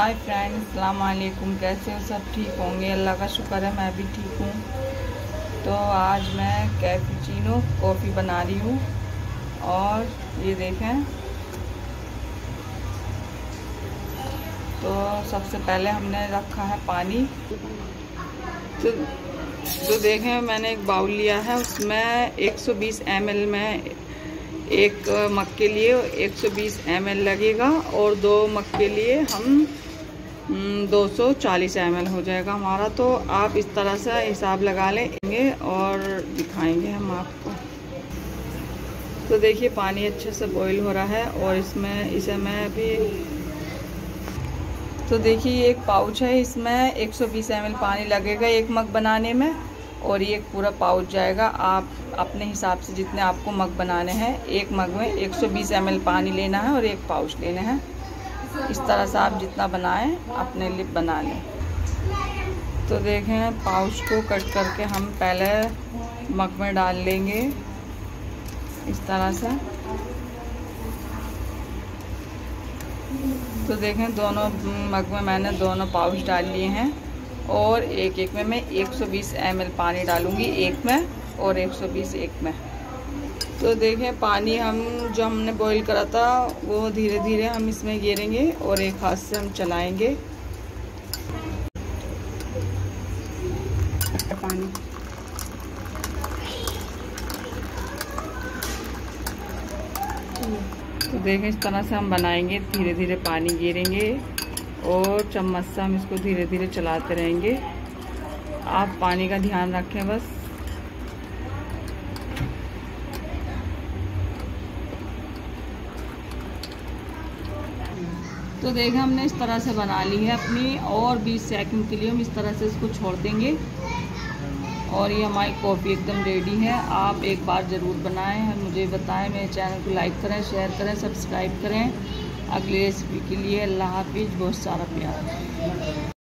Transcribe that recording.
Hi friends वालेकुम कैसे हो? सब ठीक होंगे? अल्लाह का शुक्र है, मैं भी ठीक हूँ। तो आज मैं कैपुचिनो कॉफ़ी बना रही हूँ। और ये देखें। तो सबसे पहले हमने रखा है पानी। तो तो देखें, मैंने एक बाउल लिया है। उसमें 120 ml में एक मग के लिए 120 ml लगेगा। और दो मग के लिए हम 240 ml हो जाएगा हमारा। तो आप इस तरह से हिसाब लगा लेंगे और दिखाएँगे हम आपको। तो देखिए, पानी अच्छे से बॉईल हो रहा है और इसमें, इसे मैं अभी तो देखिए एक पाउच है। इसमें 120 ml पानी लगेगा एक मग बनाने में और ये पूरा पाउच जाएगा। आप अपने हिसाब से जितने आपको मग बनाने हैं, एक मग में 120 ml पानी लेना है और एक पाउच लेना है। इस तरह से आप जितना बनाएँ, अपने लिए बना लें। तो देखें, पाउच को कट करके हम पहले मग में डाल लेंगे। इस तरह से। तो देखें, दोनों मग में मैंने दोनों पाउच डाल लिए हैं। और एक एक में मैं 120 ml पानी डालूँगी एक में और 120 एक में। तो देखें, पानी हम जो हमने बॉईल करा था, वो धीरे धीरे हम इसमें गिरेंगे और एक हाथ से हम चलाएँगे। पानी। तो देखें, इस तरह से हम बनाएँगे धीरे धीरे पानी गिरेंगे और चम्मच से हम इसको धीरे धीरे चलाते रहेंगे। आप पानी का ध्यान रखें बस। तो देखें, हमने इस तरह से बना ली है अपनी और 20 सेकंड के लिए हम इस तरह से इसको छोड़ देंगे। और ये हमारी कॉफ़ी एकदम रेडी है। आप एक बार ज़रूर बनाएँ और मुझे बताएँ, मेरे चैनल को लाइक करें शेयर करें सब्सक्राइब करें। अगली रेसिपी के लिए अल्लाह हाफिज़, बहुत सारा प्यार।